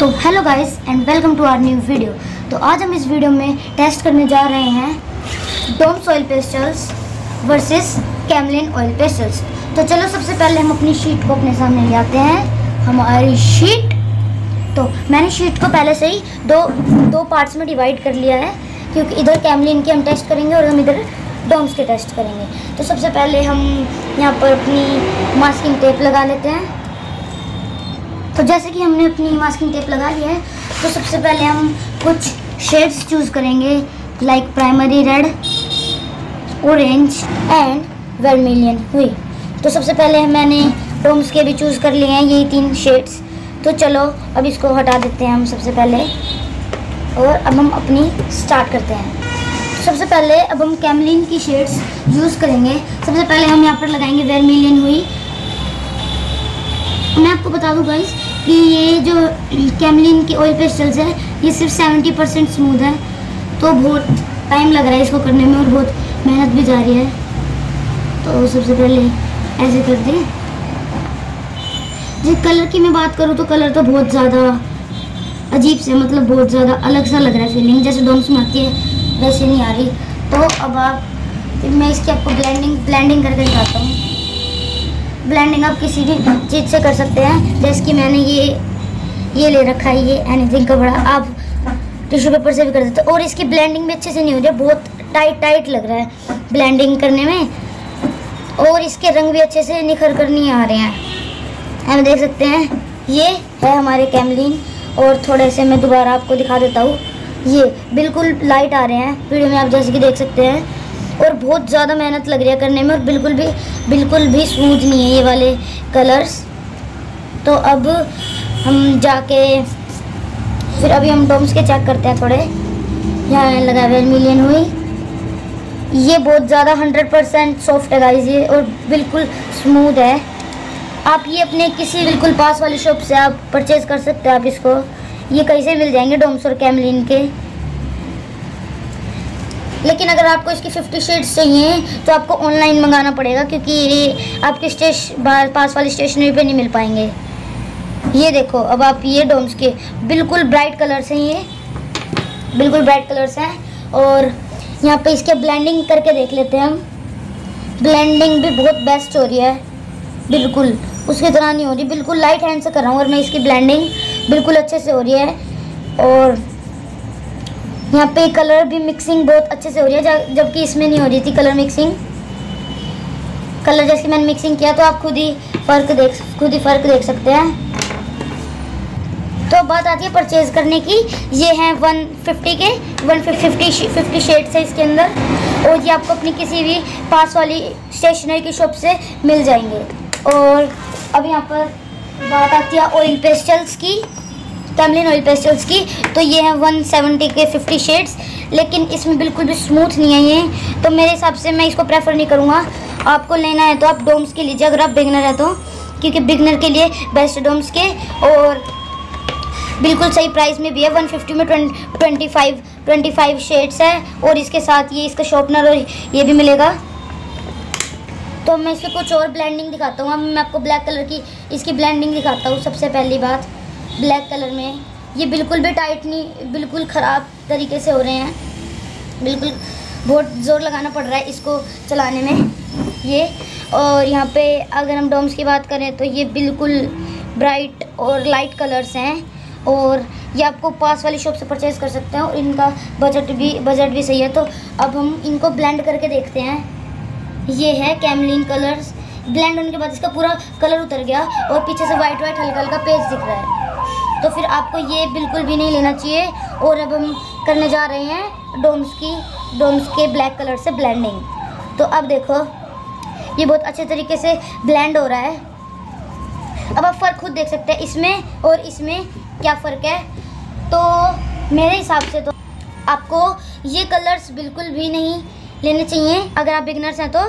तो hello guys and welcome to our new video तो आज हम इस वीडियो में टेस्ट करने जा रहे हैं Doms oil pastels versus Camlin oil pastels तो चलो सबसे पहले हम अपनी शीट को अपने सामने ले आते हैं। हमारी शीट तो मैंने शीट को पहले से ही दो दो पार्ट्स में डिवाइड कर लिया है, क्योंकि इधर कैमलिन के हम टेस्ट करेंगे और हम इधर डोम्स के टेस्ट करेंगे। तो सबसे पहले हम यहाँ पर अपनी मास्किंग टेप लगा लेते हैं। तो जैसे कि हमने अपनी मास्किंग टेप लगा लिया है तो सबसे पहले हम कुछ शेड्स चूज़ करेंगे like primary red orange and vermilion हुई तो सबसे पहले मैंने टोम्स के भी चूज़ कर लिए हैं, यही तीन शेड्स तो चलो, अब इसको हटा देते हैं हम सबसे पहले। और अब हम अपनी स्टार्ट करते हैं। सबसे पहले अब हम कैमलिन की शेड्स यूज़ करेंगे। सबसे पहले हम यहाँ पर लगाएँगे वेरमिलियन हुई। मैं आपको बता दूँ गाइस कि ये जो कैमलिन की ऑयल पेस्टल्स है, ये सिर्फ़ सेवेंटी परसेंट स्मूथ है। तो बहुत टाइम लग रहा है इसको करने में और बहुत मेहनत भी जा रही है। तो सबसे पहले ऐसे कर दें जो कलर की मैं बात करूँ तो कलर तो बहुत ज़्यादा अजीब से मतलब बहुत ज़्यादा अलग सा लग रहा है फीलिंग जैसे डोम्स में आती है, वैसे नहीं आ रही। तो अब आप, मैं इसकी आपको ब्लेंडिंग ब्लेंडिंग करके दिखाता हूँ। ब्लेंडिंग आप किसी भी चीज़ से कर सकते हैं। जैसे कि मैंने ये ये ले रखा है, ये एनीथिंग का बड़ा। आप टिश्यू पेपर से भी कर सकते हैं। और इसकी ब्लेंडिंग भी अच्छे से नहीं हो रही बहुत टाइट टाइट लग रहा है ब्लेंडिंग करने में। और इसके रंग भी अच्छे से निखर कर नहीं आ रहे हैं। हम देख सकते हैं, ये है हमारे कैमलिन और थोड़े से मैं दोबारा आपको दिखा देता हूँ। ये बिल्कुल लाइट आ रहे हैं। वीडियो में आप जैसे कि देख सकते हैं और बहुत ज़्यादा मेहनत लग रही है करने में और बिल्कुल भी बिल्कुल भी स्मूथ नहीं है ये वाले कलर्स तो अब हम जाके, फिर अभी हम डोम्स के चेक करते हैं थोड़े। यहाँ लगा मिलियन हुई। ये बहुत ज़्यादा हंड्रेड परसेंट सॉफ्ट है ये और बिल्कुल स्मूथ है। आप ये अपने किसी बिल्कुल पास वाली शॉप से आप परचेज़ कर सकते हैं आप इसको। ये कहीं से मिल जाएँगे डोम्स और कैमलिन के? लेकिन अगर आपको इसकी 50 शेड्स चाहिए तो आपको ऑनलाइन मंगाना पड़ेगा, क्योंकि ये आपके स्टेश पास वाली स्टेशनरी पे नहीं मिल पाएँगे। ये देखो, अब आप ये डोम्स के बिल्कुल ब्राइट कलर्स हैं ये। बिल्कुल ब्राइट कलर्स हैं। और यहाँ पे इसके ब्लेंडिंग करके देख लेते हैं हम। ब्लेंडिंग भी बहुत बेस्ट हो रही है। बिल्कुल। उसकी तरह नहीं हो रही। बिल्कुल लाइट हैंड से कर रहा हूँ, और मैं इसकी ब्लेंडिंग बिल्कुल अच्छे से हो रही है। और यहाँ पे कलर भी मिक्सिंग बहुत अच्छे से हो रही है जबकि इसमें नहीं हो रही थी कलर मिक्सिंग कलर जैसे मैंने मिक्सिंग किया तो आप खुद ही फ़र्क देख खुद ही फ़र्क देख सकते हैं। तो बात आती है परचेज़ करने की। ये हैं 150 के 150 50 शेड्स है इसके अंदर। और ये आपको अपनी किसी भी पास वाली स्टेशनरी की शॉप से मिल जाएँगे। और अब यहाँ पर बात आती है ऑयल पेस्टल्स की। कैमलिन ऑयल पेस्टल्स की तो ये है 170 के 50 शेड्स लेकिन इसमें बिल्कुल भी स्मूथ नहीं है ये। तो मेरे हिसाब से मैं इसको प्रेफर नहीं करूँगा। आपको लेना है तो आप डोम्स के लीजिए, अगर आप बिगनर है तो क्योंकि बिगनर के लिए बेस्ट डोम्स के, और बिल्कुल सही प्राइस में भी है। 150 में 25 25 शेड्स है, और इसके साथ ये इसका शॉर्पनर और ये भी मिलेगा। तो मैं इसके कुछ और ब्लेंडिंग दिखाता हूँ। अब मैं आपको ब्लैक कलर की, इसकी ब्लेंडिंग दिखाता हूँ सबसे पहली बात। ब्लैक कलर में। ये बिल्कुल भी टाइट नहीं, बिल्कुल ख़राब तरीके से हो रहे हैं। बिल्कुल बहुत ज़ोर लगाना पड़ रहा है इसको चलाने में। ये और यहाँ पे अगर हम डोम्स की बात करें तो ये बिल्कुल ब्राइट और लाइट कलर्स हैं। और ये आपको पास वाली शॉप से परचेज़ कर सकते हैं और इनका बजट भी बजट भी सही है। तो अब हम इनको ब्लेंड करके देखते हैं। ये है कैमलिन कलर्स। ब्लेंड होने के बाद इसका पूरा कलर उतर गया और पीछे से वाइट वाइट हल्का हल्का पेज दिख रहा है। तो फिर आपको ये बिल्कुल भी नहीं लेना चाहिए। और अब हम करने जा रहे हैं डोम्स की, डोम्स के ब्लैक कलर से ब्लेंडिंग। तो अब देखो, ये बहुत अच्छे तरीके से ब्लेंड हो रहा है। अब आप फ़र्क खुद देख सकते हैं इसमें और इसमें क्या फ़र्क है। तो मेरे हिसाब से तो आपको ये कलर्स बिल्कुल भी नहीं लेने चाहिए। अगर आप बिगनर्स हैं तो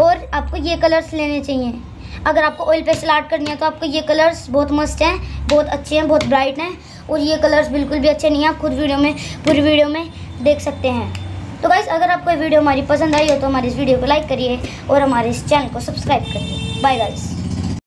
और आपको ये कलर्स लेने चाहिए। अगर आपको ऑयल पेस्टल आर्ट करनी है तो आपको ये कलर्स बहुत मस्त हैं, बहुत अच्छे हैं, बहुत ब्राइट हैं और ये कलर्स बिल्कुल भी अच्छे नहीं हैं, आप खुद वीडियो में, पूरी वीडियो में देख सकते हैं। तो गाइज़ अगर आपको वीडियो हमारी पसंद आई हो तो हमारी इस वीडियो को लाइक करिए और हमारे इस चैनल को सब्सक्राइब करिए। Bye guys